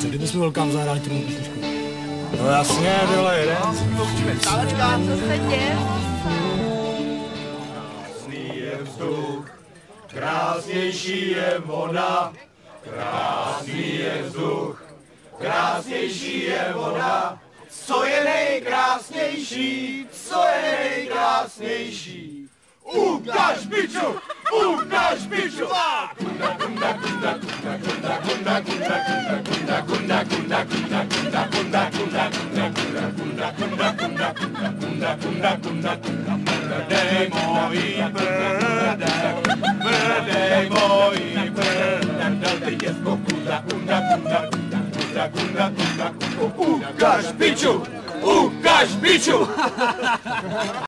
Co kdybychom velkám zahráli tu písničku? No jasně, vole, jeden. Stálečka. Co se děje? Krásný je vzduch, krásnější je voda, krásný je vzduch, krásnější je voda. Co je nejkrásnější, co je nejkrásnější? Ukaž biču, ukaž biču! Kunda, kunda, kunda, kunda, kunda, kunda, kunda, kunda, kunda, Birthday boy, birthday, birthday boy, birthday. Yes, go kunda, kunda, kunda, kunda, kunda, kunda, kunda. Ukaš piću, ukaš piću.